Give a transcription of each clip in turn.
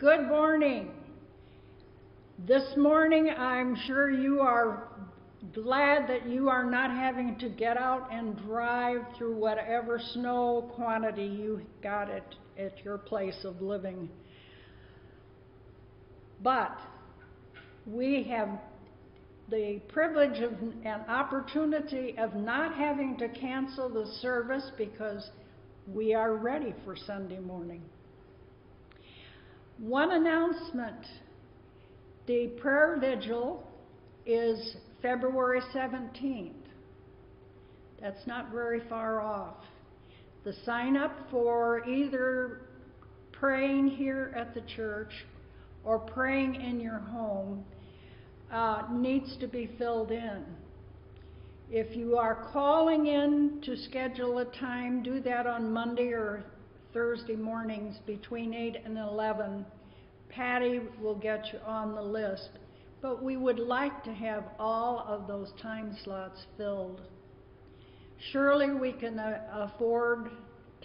Good morning. This morning, I'm sure you are glad that you are not having to get out and drive through whatever snow quantity you got at, at your place of living. But we have the privilege of an opportunity of not having to cancel the service because we are ready for Sunday morning. One announcement the prayer vigil is February 17th. That's not very far off. The sign up for either praying here at the church or praying in your home uh, needs to be filled in. If you are calling in to schedule a time, do that on Monday or Thursday mornings between 8 and 11. Patty will get you on the list. But we would like to have all of those time slots filled. Surely we can uh, afford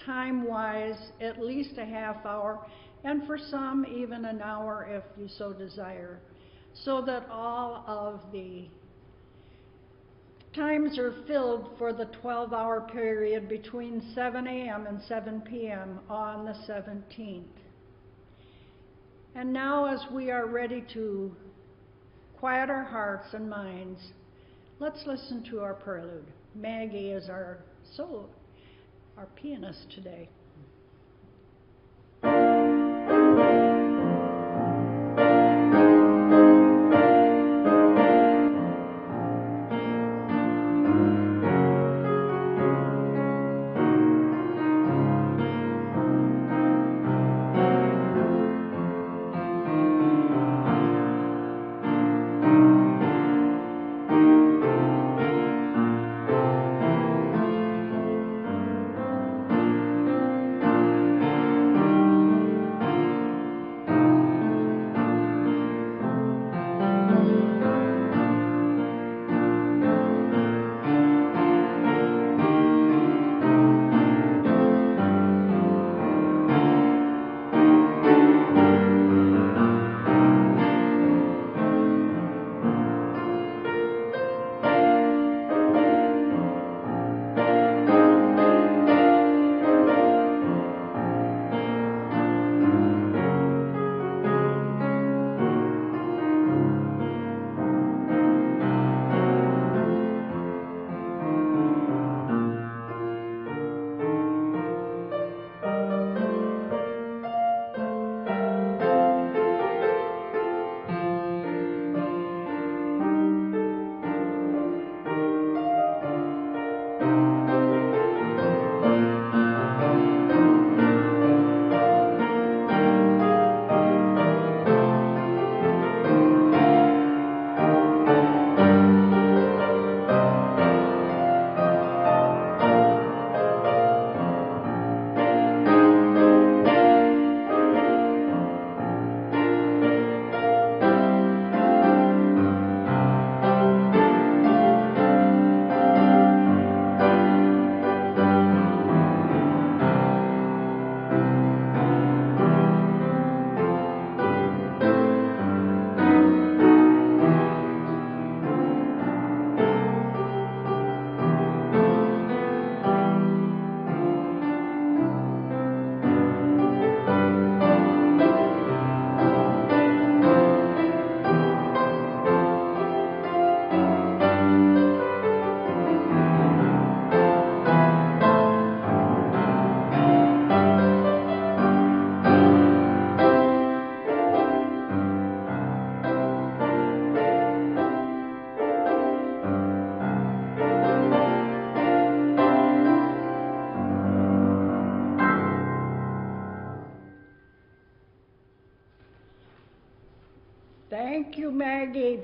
time wise at least a half hour, and for some, even an hour if you so desire so that all of the times are filled for the 12 hour period between 7 a.m. and 7 p.m. on the 17th. And now, as we are ready to quiet our hearts and minds, let's listen to our prelude. Maggie is our solo, our pianist today.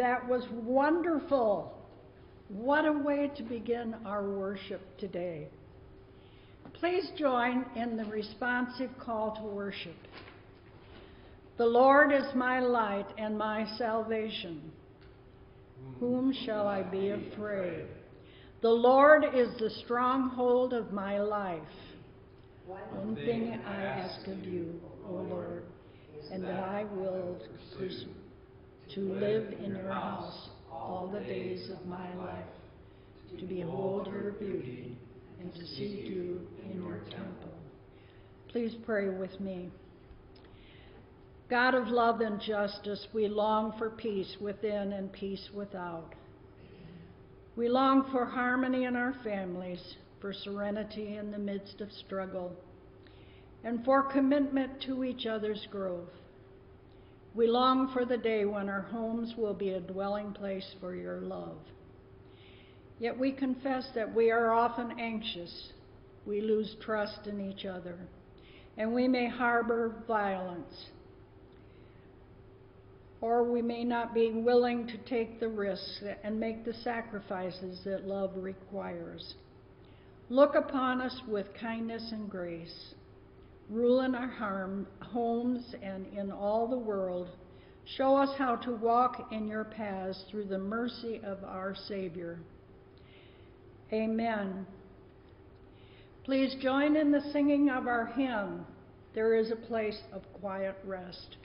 That was wonderful. What a way to begin our worship today. Please join in the responsive call to worship. The Lord is my light and my salvation. Whom shall I be afraid? The Lord is the stronghold of my life. One thing I ask of you, O Lord, and that I will pursue to live in your house all the days of my life, to behold your beauty and to seek you in your temple. Please pray with me. God of love and justice, we long for peace within and peace without. We long for harmony in our families, for serenity in the midst of struggle, and for commitment to each other's growth. We long for the day when our homes will be a dwelling place for your love. Yet we confess that we are often anxious. We lose trust in each other, and we may harbor violence. Or we may not be willing to take the risks and make the sacrifices that love requires. Look upon us with kindness and grace rule in our harm, homes and in all the world. Show us how to walk in your paths through the mercy of our Savior. Amen. Please join in the singing of our hymn, There is a Place of Quiet Rest.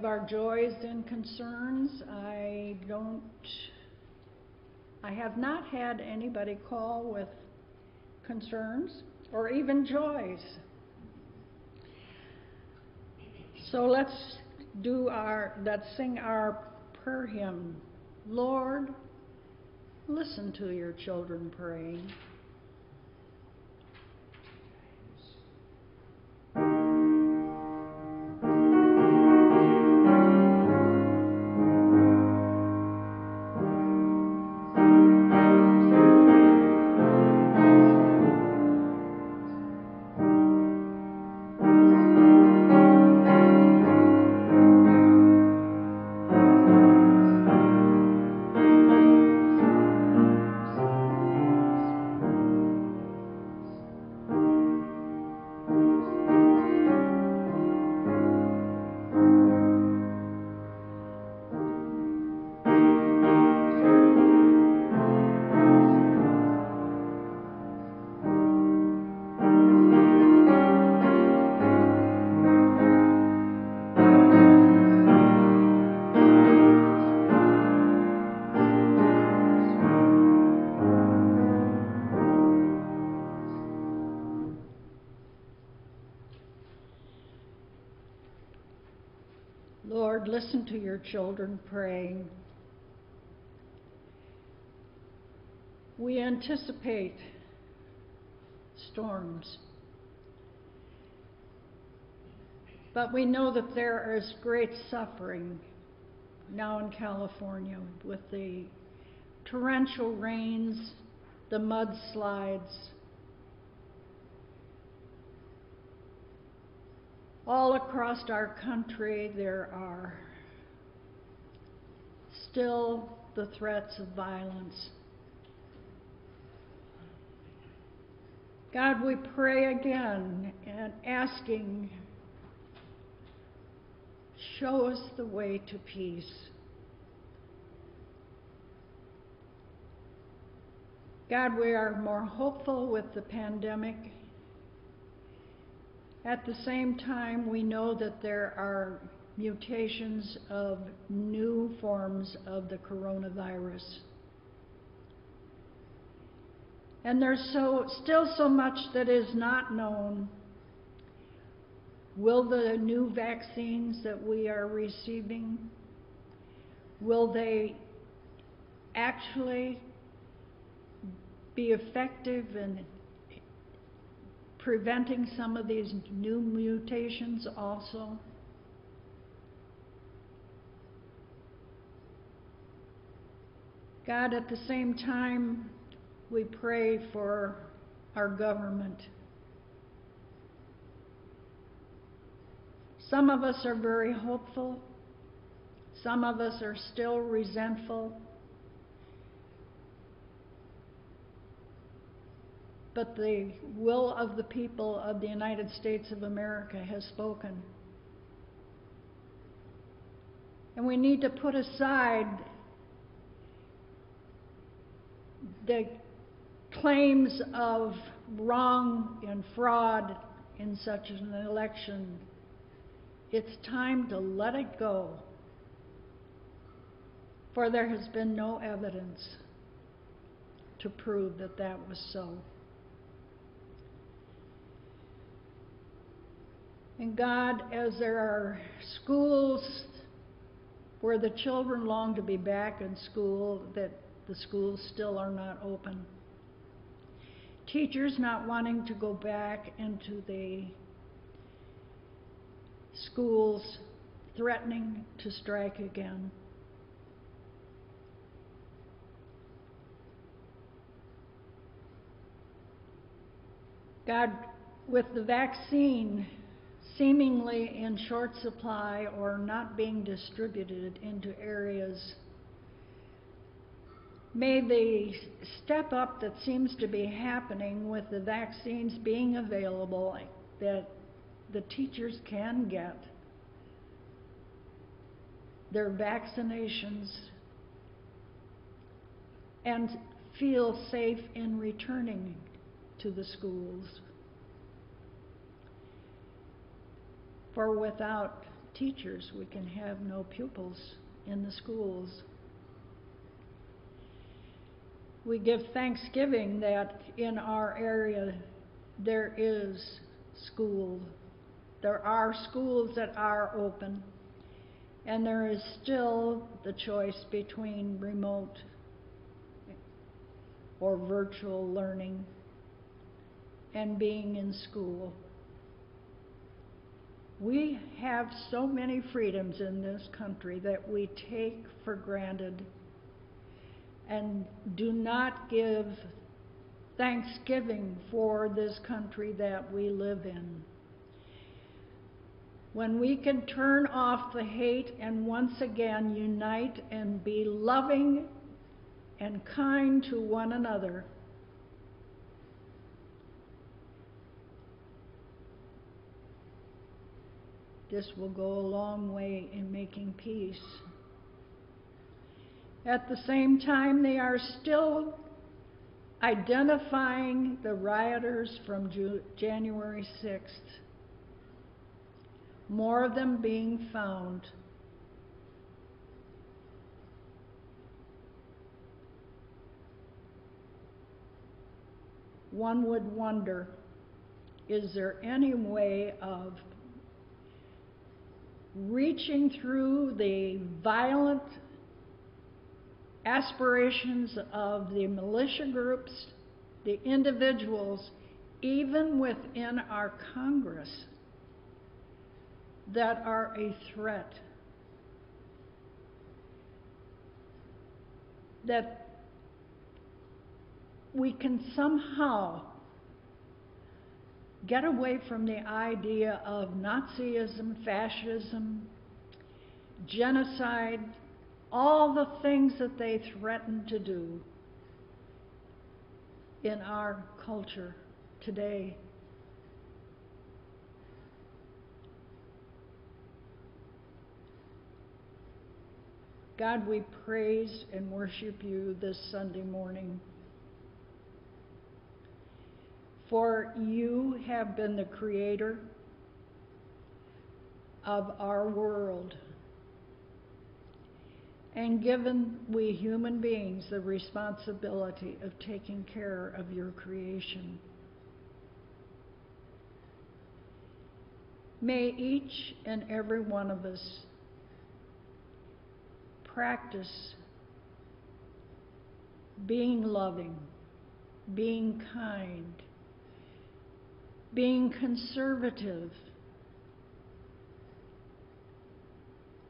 Of our joys and concerns. I don't, I have not had anybody call with concerns or even joys. So let's do our, let's sing our prayer hymn. Lord, listen to your children praying. Children praying. We anticipate storms, but we know that there is great suffering now in California with the torrential rains, the mudslides, all across our country, there are still the threats of violence. God, we pray again and asking, show us the way to peace. God, we are more hopeful with the pandemic. At the same time, we know that there are mutations of new forms of the coronavirus. And there's so, still so much that is not known. Will the new vaccines that we are receiving, will they actually be effective in preventing some of these new mutations also? God, at the same time, we pray for our government. Some of us are very hopeful. Some of us are still resentful. But the will of the people of the United States of America has spoken. And we need to put aside the claims of wrong and fraud in such an election. It's time to let it go, for there has been no evidence to prove that that was so. And God, as there are schools where the children long to be back in school, that the schools still are not open. Teachers not wanting to go back into the schools, threatening to strike again. God, with the vaccine seemingly in short supply or not being distributed into areas May the step up that seems to be happening with the vaccines being available that the teachers can get their vaccinations and feel safe in returning to the schools. For without teachers, we can have no pupils in the schools we give thanksgiving that in our area there is school. There are schools that are open, and there is still the choice between remote or virtual learning and being in school. We have so many freedoms in this country that we take for granted and do not give thanksgiving for this country that we live in. When we can turn off the hate and once again unite and be loving and kind to one another. This will go a long way in making peace. At the same time, they are still identifying the rioters from January 6th. More of them being found. One would wonder is there any way of reaching through the violent aspirations of the militia groups, the individuals, even within our Congress, that are a threat. That we can somehow get away from the idea of Nazism, fascism, genocide, all the things that they threaten to do in our culture today. God, we praise and worship you this Sunday morning. For you have been the creator of our world and given we human beings the responsibility of taking care of your creation. May each and every one of us practice being loving, being kind, being conservative,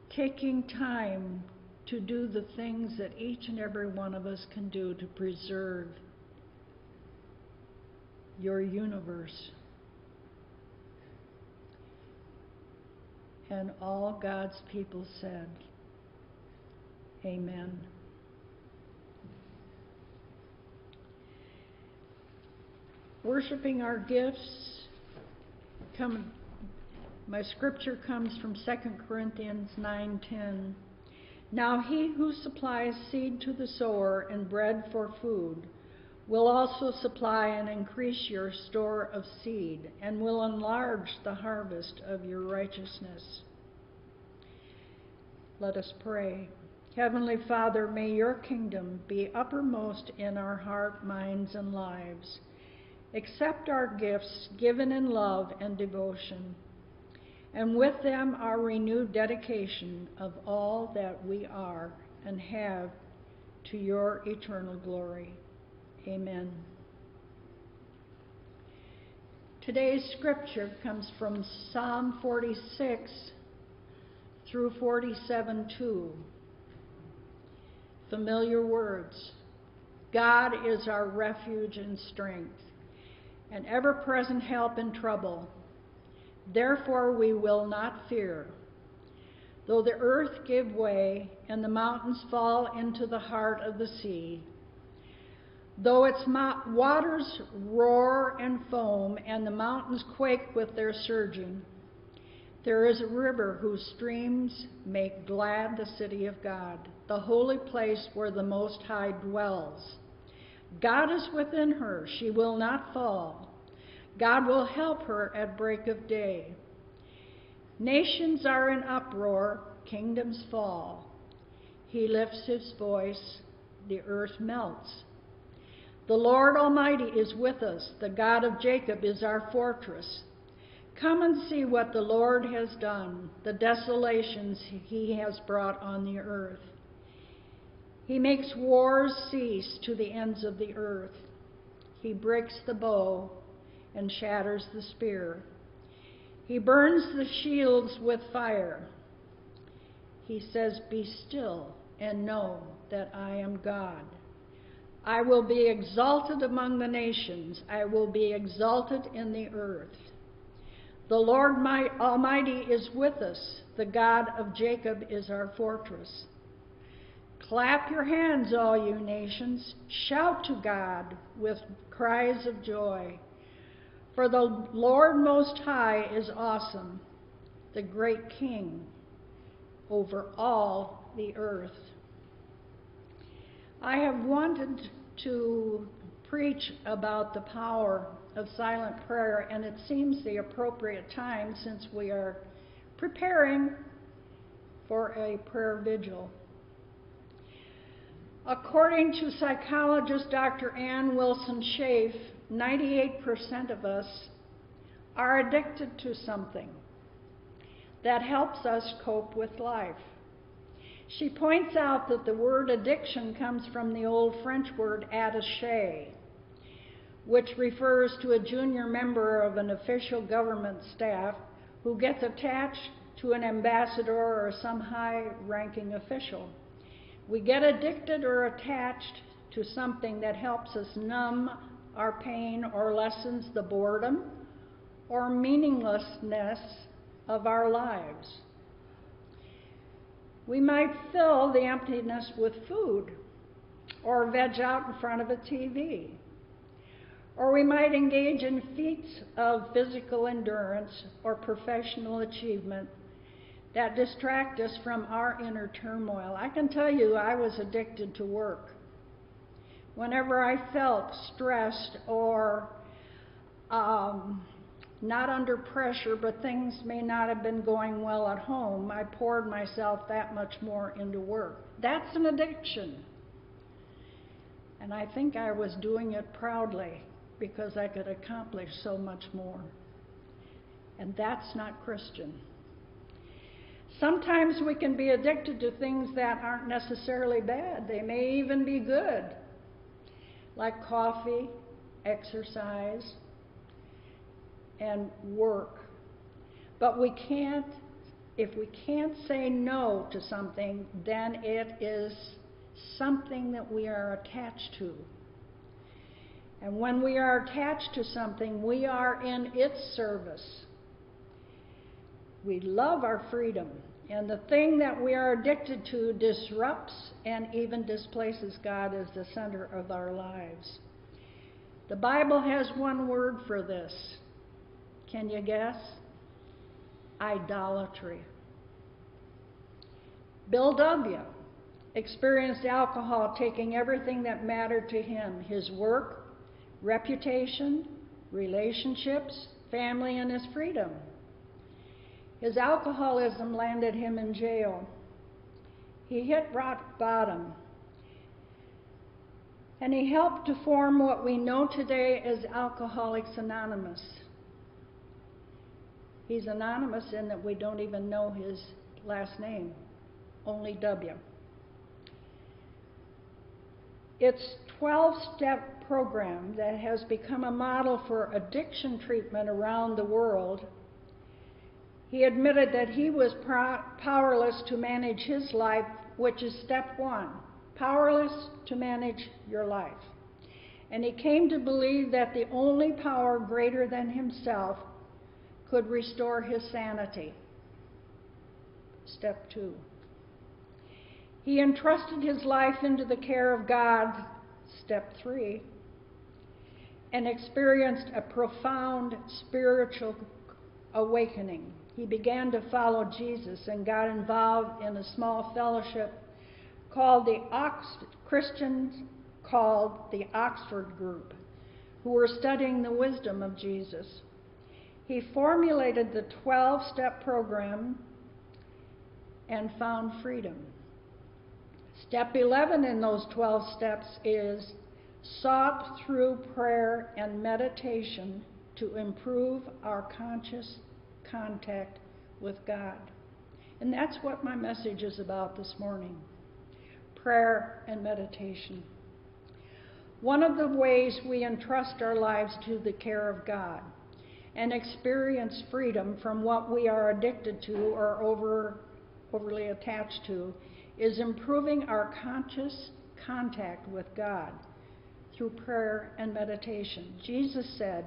taking time to do the things that each and every one of us can do to preserve your universe. And all God's people said, Amen. Worshipping our gifts come my scripture comes from 2 Corinthians 9:10. Now he who supplies seed to the sower and bread for food will also supply and increase your store of seed and will enlarge the harvest of your righteousness. Let us pray. Heavenly Father, may your kingdom be uppermost in our heart, minds, and lives. Accept our gifts given in love and devotion, and with them our renewed dedication of all that we are and have to your eternal glory. Amen. Today's scripture comes from Psalm 46 through 47 2 familiar words. God is our refuge and strength, an ever present help in trouble. Therefore, we will not fear. Though the earth give way and the mountains fall into the heart of the sea, though its waters roar and foam and the mountains quake with their surging, there is a river whose streams make glad the city of God, the holy place where the Most High dwells. God is within her, she will not fall. God will help her at break of day. Nations are in uproar, kingdoms fall. He lifts his voice, the earth melts. The Lord Almighty is with us, the God of Jacob is our fortress. Come and see what the Lord has done, the desolations he has brought on the earth. He makes wars cease to the ends of the earth. He breaks the bow and shatters the spear. He burns the shields with fire. He says, Be still and know that I am God. I will be exalted among the nations, I will be exalted in the earth. The Lord my Almighty is with us. The God of Jacob is our fortress. Clap your hands, all you nations. Shout to God with cries of joy. For the Lord Most High is awesome, the great King over all the earth. I have wanted to preach about the power of silent prayer, and it seems the appropriate time since we are preparing for a prayer vigil. According to psychologist Dr. Ann Wilson Schaef, 98% of us are addicted to something that helps us cope with life. She points out that the word addiction comes from the old French word attaché, which refers to a junior member of an official government staff who gets attached to an ambassador or some high ranking official. We get addicted or attached to something that helps us numb our pain or lessens the boredom or meaninglessness of our lives. We might fill the emptiness with food or veg out in front of a TV or we might engage in feats of physical endurance or professional achievement that distract us from our inner turmoil. I can tell you, I was addicted to work. Whenever I felt stressed or um, not under pressure, but things may not have been going well at home, I poured myself that much more into work. That's an addiction. And I think I was doing it proudly because I could accomplish so much more. And that's not Christian. Sometimes we can be addicted to things that aren't necessarily bad, they may even be good, like coffee, exercise, and work. But we can't, if we can't say no to something, then it is something that we are attached to. And when we are attached to something, we are in its service. We love our freedom, and the thing that we are addicted to disrupts and even displaces God as the center of our lives. The Bible has one word for this can you guess? Idolatry. Bill W. experienced alcohol taking everything that mattered to him his work, reputation, relationships, family, and his freedom. His alcoholism landed him in jail. He hit rock bottom. And he helped to form what we know today as Alcoholics Anonymous. He's anonymous in that we don't even know his last name, only W. It's 12-step program that has become a model for addiction treatment around the world. He admitted that he was powerless to manage his life, which is step one powerless to manage your life. And he came to believe that the only power greater than himself could restore his sanity. Step two. He entrusted his life into the care of God. Step three. And experienced a profound spiritual awakening. He began to follow Jesus and got involved in a small fellowship called the Ox Christians called the Oxford Group, who were studying the wisdom of Jesus. He formulated the 12 step program and found freedom. Step 11 in those 12 steps is sought through prayer and meditation to improve our conscious contact with God. And that's what my message is about this morning prayer and meditation. One of the ways we entrust our lives to the care of God and experience freedom from what we are addicted to or over, overly attached to is improving our conscious contact with God through prayer and meditation. Jesus said,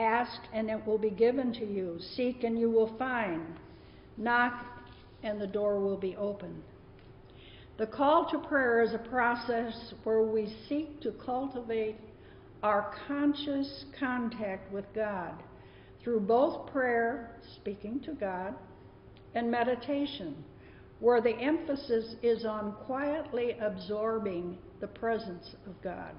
Ask and it will be given to you, seek and you will find, knock and the door will be opened. The call to prayer is a process where we seek to cultivate our conscious contact with God through both prayer, speaking to God, and meditation, where the emphasis is on quietly absorbing the presence of God.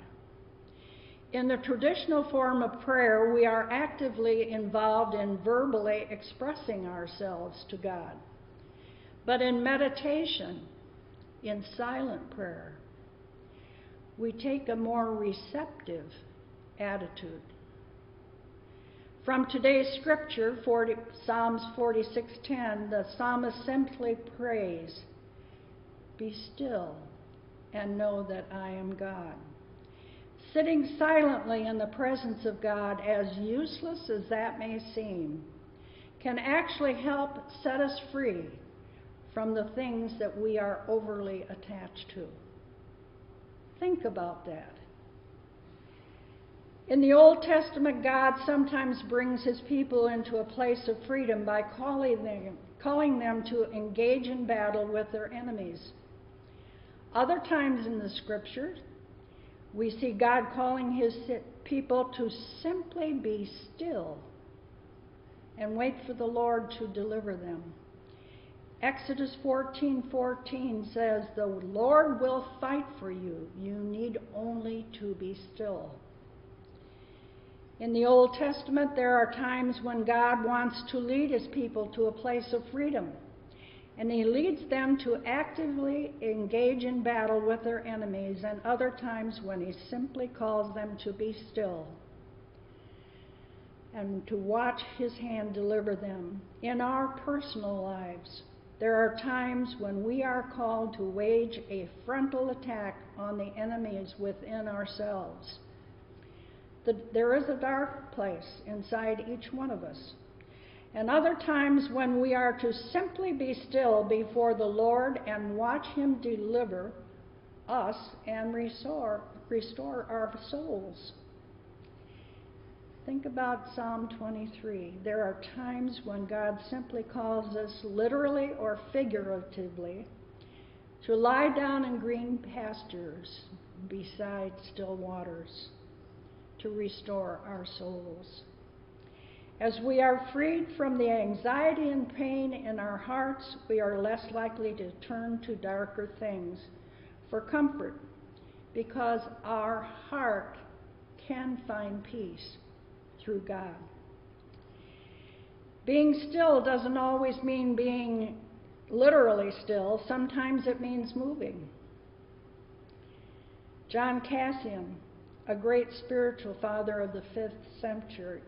In the traditional form of prayer, we are actively involved in verbally expressing ourselves to God. But in meditation, in silent prayer, we take a more receptive attitude. From today's scripture, 40, Psalms 46:10, the psalmist simply prays, "Be still and know that I am God." Sitting silently in the presence of God, as useless as that may seem, can actually help set us free from the things that we are overly attached to. Think about that. In the Old Testament, God sometimes brings his people into a place of freedom by calling them, calling them to engage in battle with their enemies. Other times in the scriptures, we see God calling his people to simply be still and wait for the Lord to deliver them. Exodus 14:14 says, "The Lord will fight for you. You need only to be still." In the Old Testament, there are times when God wants to lead his people to a place of freedom, and he leads them to actively engage in battle with their enemies, and other times when he simply calls them to be still and to watch his hand deliver them. In our personal lives, there are times when we are called to wage a frontal attack on the enemies within ourselves. The, there is a dark place inside each one of us. And other times when we are to simply be still before the Lord and watch Him deliver us and restore, restore our souls. Think about Psalm 23. There are times when God simply calls us, literally or figuratively, to lie down in green pastures beside still waters, to restore our souls. As we are freed from the anxiety and pain in our hearts, we are less likely to turn to darker things for comfort because our heart can find peace through God. Being still doesn't always mean being literally still, sometimes it means moving. John Cassian, a great spiritual father of the fifth century,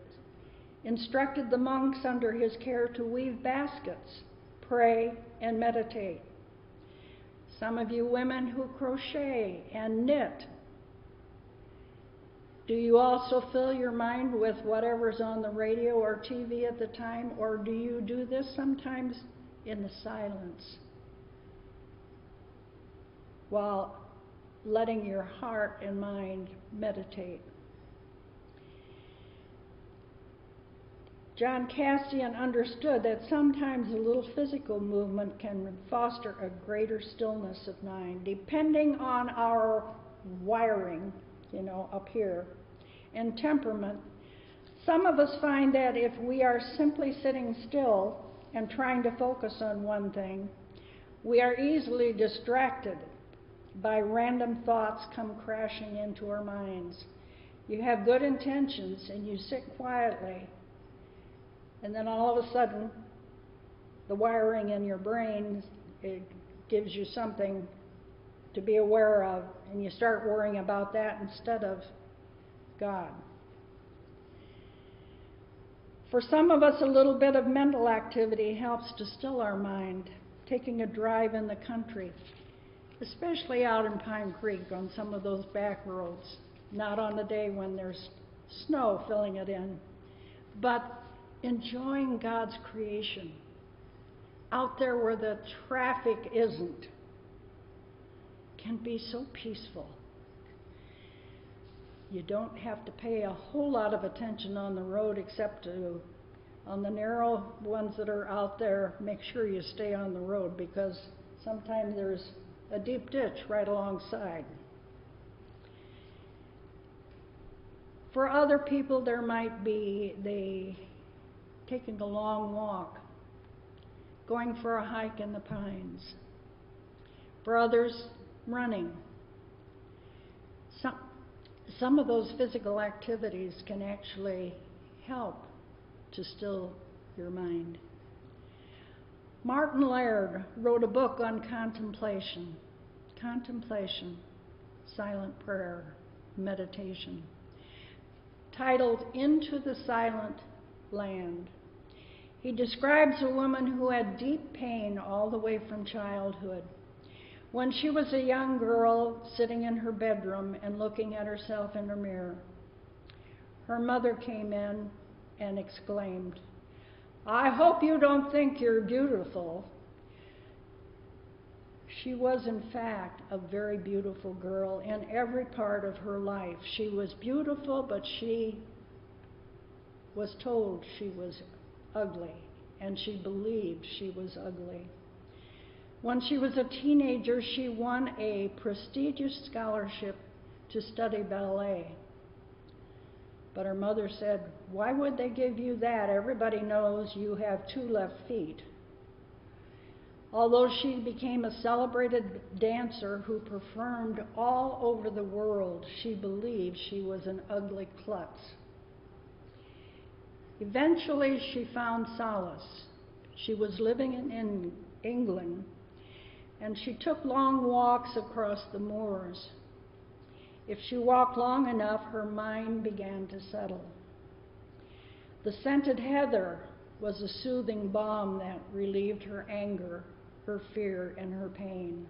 instructed the monks under his care to weave baskets, pray, and meditate. Some of you women who crochet and knit do you also fill your mind with whatever's on the radio or TV at the time, or do you do this sometimes in the silence while letting your heart and mind meditate? John Cassian understood that sometimes a little physical movement can foster a greater stillness of mind, depending on our wiring you know, up here, and temperament, some of us find that if we are simply sitting still and trying to focus on one thing, we are easily distracted by random thoughts come crashing into our minds. You have good intentions and you sit quietly, and then all of a sudden, the wiring in your brain it gives you something to be aware of, and you start worrying about that instead of God. For some of us, a little bit of mental activity helps to still our mind, taking a drive in the country, especially out in Pine Creek on some of those back roads, not on the day when there's snow filling it in, but enjoying God's creation out there where the traffic isn't can be so peaceful. You don't have to pay a whole lot of attention on the road except to on the narrow ones that are out there, make sure you stay on the road because sometimes there's a deep ditch right alongside. For other people, there might be they taking a long walk, going for a hike in the pines. For others, running. Some, some of those physical activities can actually help to still your mind. Martin Laird wrote a book on contemplation. Contemplation, silent prayer, meditation, titled Into the Silent Land. He describes a woman who had deep pain all the way from childhood. When she was a young girl sitting in her bedroom and looking at herself in her mirror, her mother came in and exclaimed, I hope you don't think you're beautiful. She was, in fact, a very beautiful girl in every part of her life. She was beautiful, but she was told she was ugly, and she believed she was ugly. When she was a teenager, she won a prestigious scholarship to study ballet. But her mother said, Why would they give you that? Everybody knows you have two left feet. Although she became a celebrated dancer who performed all over the world, she believed she was an ugly klutz. Eventually, she found solace. She was living in England, and she took long walks across the moors. If she walked long enough, her mind began to settle. The scented heather was a soothing balm that relieved her anger her fear, and her pain.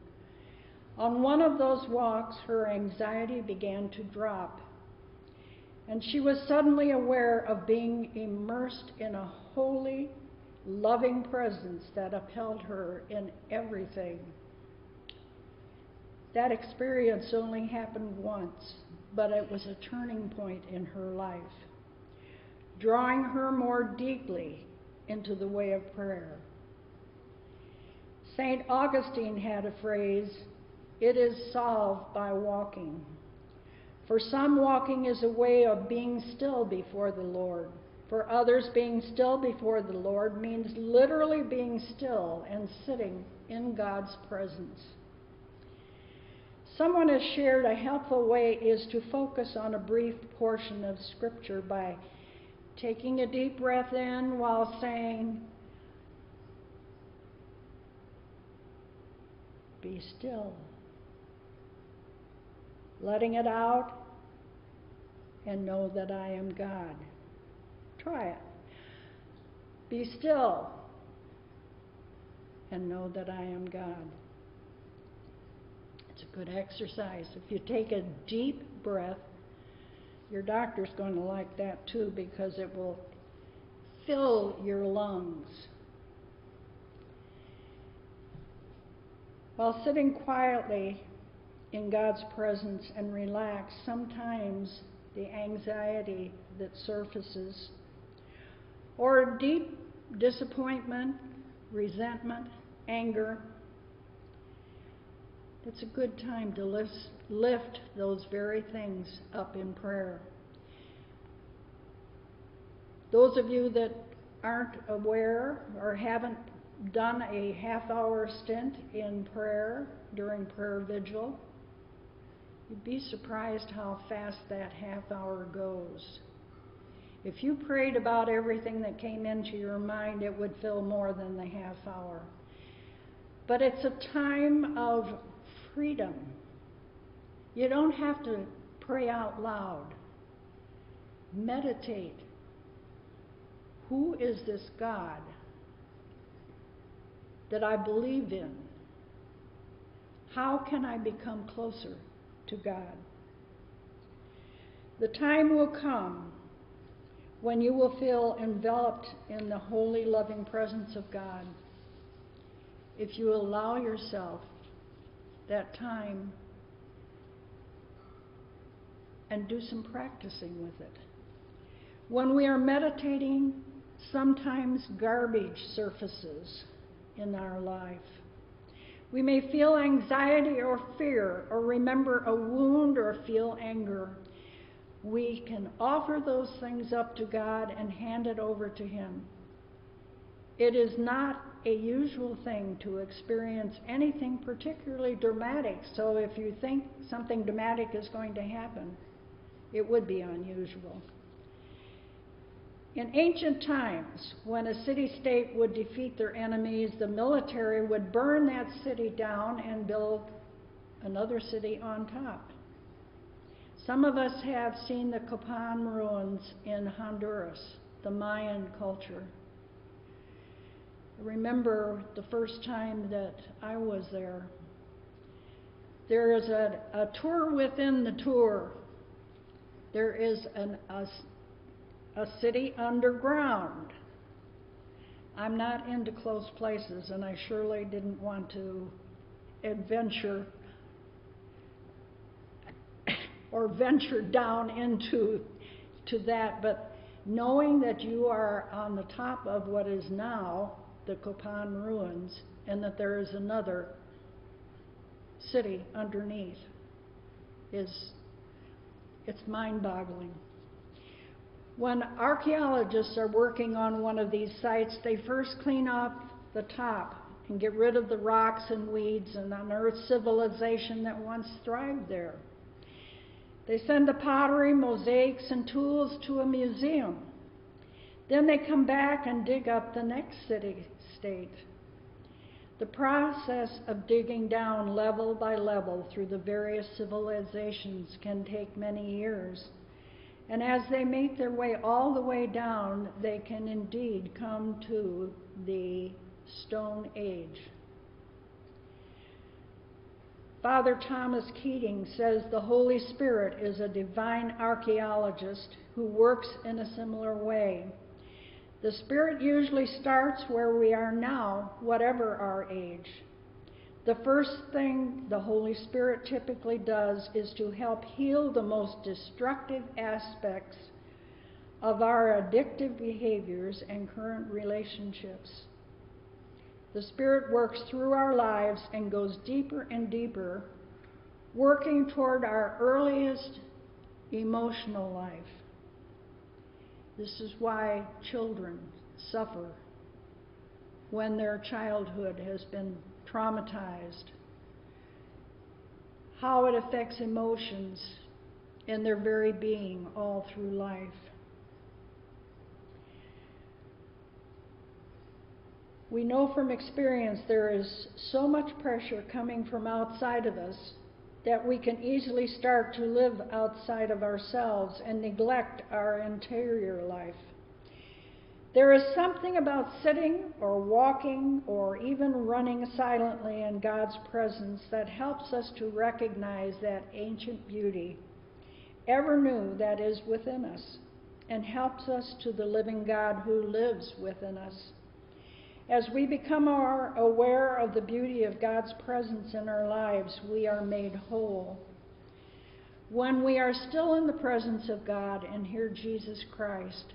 On one of those walks, her anxiety began to drop, and she was suddenly aware of being immersed in a holy, loving presence that upheld her in everything. That experience only happened once, but it was a turning point in her life, drawing her more deeply into the way of prayer. St. Augustine had a phrase, it is solved by walking. For some, walking is a way of being still before the Lord. For others, being still before the Lord means literally being still and sitting in God's presence. Someone has shared a helpful way is to focus on a brief portion of Scripture by taking a deep breath in while saying, Be still. Letting it out and know that I am God. Try it. Be still and know that I am God. It's a good exercise. If you take a deep breath, your doctor's going to like that too because it will fill your lungs. While sitting quietly in God's presence and relax, sometimes the anxiety that surfaces, or deep disappointment, resentment, anger, it's a good time to lift, lift those very things up in prayer. Those of you that aren't aware or haven't done a half hour stint in prayer during prayer vigil, you'd be surprised how fast that half hour goes. If you prayed about everything that came into your mind, it would fill more than the half hour. But it's a time of freedom. You don't have to pray out loud. Meditate. Who is this God that I believe in? How can I become closer to God? The time will come when you will feel enveloped in the holy, loving presence of God if you allow yourself that time and do some practicing with it. When we are meditating, sometimes garbage surfaces in our life. We may feel anxiety or fear, or remember a wound or feel anger. We can offer those things up to God and hand it over to Him. It is not a usual thing to experience anything particularly dramatic, so if you think something dramatic is going to happen, it would be unusual. In ancient times, when a city state would defeat their enemies, the military would burn that city down and build another city on top. Some of us have seen the Copan ruins in Honduras, the Mayan culture. I remember the first time that I was there. There is a, a tour within the tour. There is an, a, a city underground. I'm not into close places, and I surely didn't want to adventure or venture down into to that, but knowing that you are on the top of what is now the Copan ruins and that there is another city underneath is it's mind-boggling. When archaeologists are working on one of these sites, they first clean off the top and get rid of the rocks and weeds and unearth civilization that once thrived there. They send the pottery, mosaics, and tools to a museum. Then they come back and dig up the next city state. The process of digging down level by level through the various civilizations can take many years. And as they make their way all the way down, they can indeed come to the Stone Age. Father Thomas Keating says the Holy Spirit is a divine archaeologist who works in a similar way. The Spirit usually starts where we are now, whatever our age. The first thing the Holy Spirit typically does is to help heal the most destructive aspects of our addictive behaviors and current relationships. The Spirit works through our lives and goes deeper and deeper, working toward our earliest emotional life. This is why children suffer when their childhood has been traumatized, how it affects emotions and their very being all through life. We know from experience there is so much pressure coming from outside of us that we can easily start to live outside of ourselves and neglect our interior life. There is something about sitting or walking or even running silently in God's presence that helps us to recognize that ancient beauty, ever new, that is within us, and helps us to the living God who lives within us. As we become more aware of the beauty of God's presence in our lives, we are made whole. When we are still in the presence of God and hear Jesus Christ,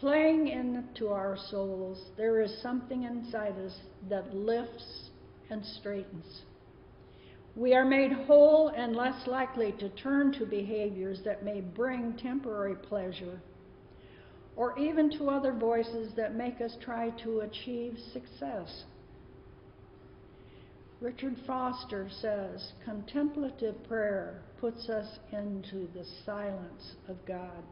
playing into our souls, there is something inside us that lifts and straightens. We are made whole and less likely to turn to behaviors that may bring temporary pleasure, or even to other voices that make us try to achieve success. Richard Foster says contemplative prayer puts us into the silence of God.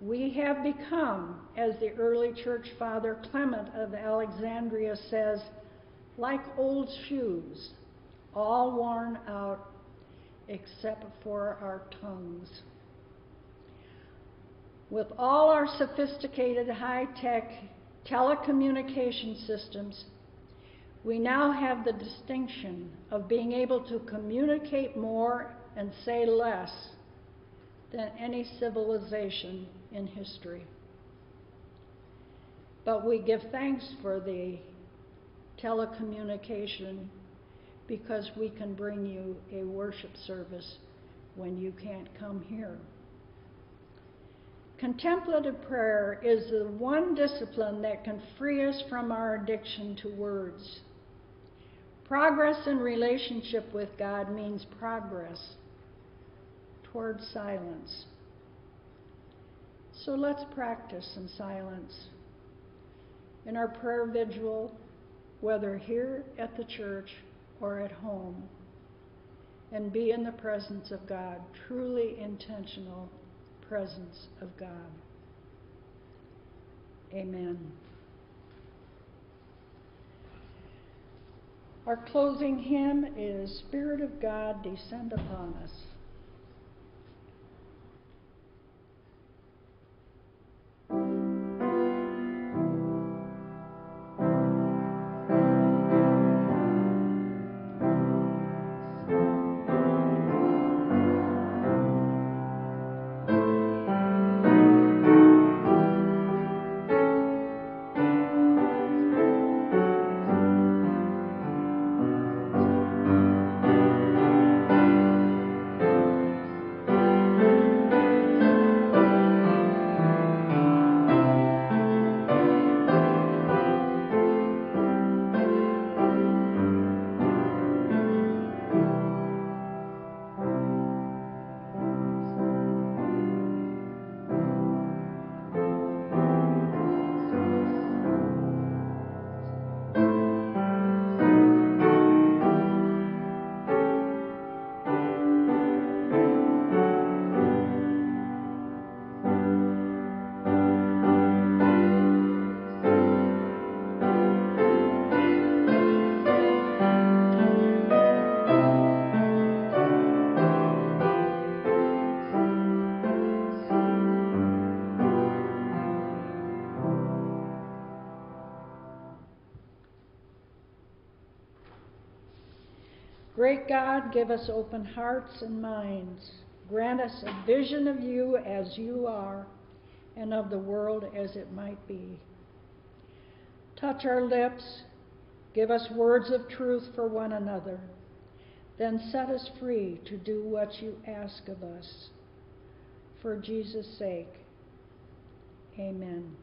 We have become, as the early church father Clement of Alexandria says, like old shoes, all worn out except for our tongues. With all our sophisticated high tech telecommunication systems, we now have the distinction of being able to communicate more and say less than any civilization in history. But we give thanks for the telecommunication because we can bring you a worship service when you can't come here. Contemplative prayer is the one discipline that can free us from our addiction to words. Progress in relationship with God means progress toward silence. So let's practice in silence. In our prayer vigil, whether here at the church or at home, and be in the presence of God, truly intentional presence of God. Amen. Our closing hymn is Spirit of God, descend upon us. God, give us open hearts and minds. Grant us a vision of you as you are and of the world as it might be. Touch our lips. Give us words of truth for one another. Then set us free to do what you ask of us. For Jesus' sake, amen.